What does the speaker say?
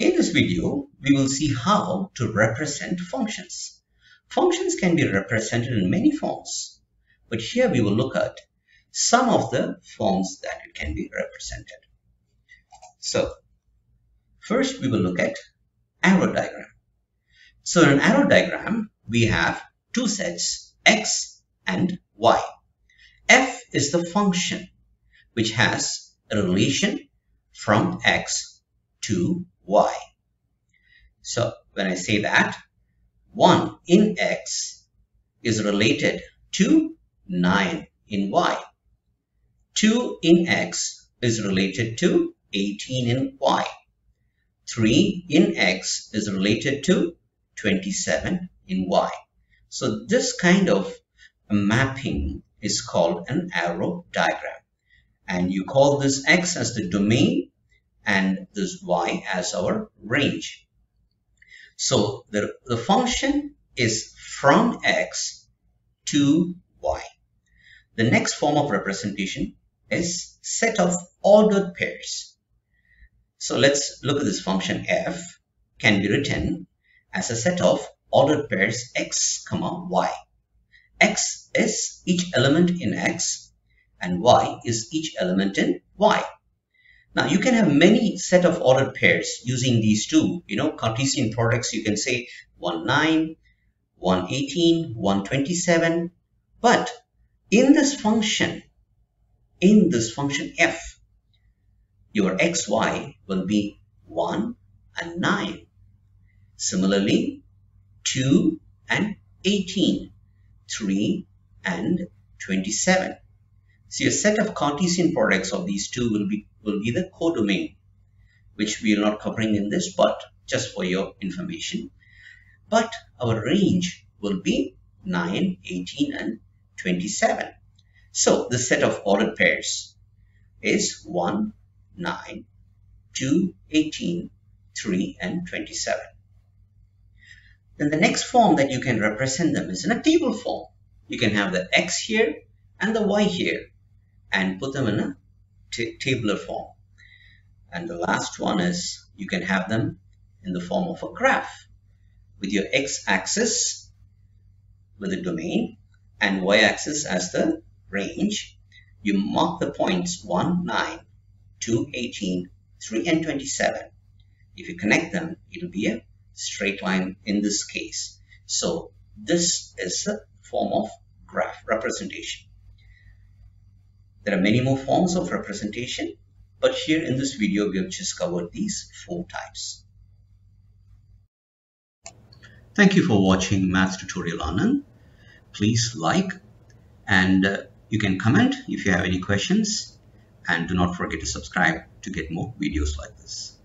In this video, we will see how to represent functions. Functions can be represented in many forms, but here we will look at some of the forms that it can be represented. So, first we will look at arrow diagram. So in an arrow diagram, we have two sets, x and y. f is the function which has a relation from x to y. So when I say that, 1 in x is related to 9 in y. 2 in x is related to 18 in y. 3 in x is related to 27 in y. So this kind of mapping is called an arrow diagram. And you call this x as the domain and this y as our range. So the, the function is from x to y. The next form of representation is set of ordered pairs. So let's look at this function f can be written as a set of ordered pairs x, comma y. x is each element in x and y is each element in y. Now you can have many set of ordered pairs using these two, you know, Cartesian products. You can say 1, 9, 1, 18, 1, 27. But in this function, in this function f, your xy will be 1 and 9. Similarly, 2 and 18, 3 and 27. See, a set of Cartesian products of these two will be, will be the codomain, which we are not covering in this, but just for your information. But our range will be 9, 18, and 27. So, the set of ordered pairs is 1, 9, 2, 18, 3, and 27. Then the next form that you can represent them is in a table form. You can have the x here and the y here and put them in a tabular form. And the last one is you can have them in the form of a graph with your x-axis with the domain and y-axis as the range. You mark the points 1, 9, 2, 18, 3 and 27. If you connect them, it will be a straight line in this case. So this is a form of graph representation. There are many more forms of representation, but here in this video we have just covered these four types. Thank you for watching Math Tutorial Anand. Please like and uh, you can comment if you have any questions and do not forget to subscribe to get more videos like this.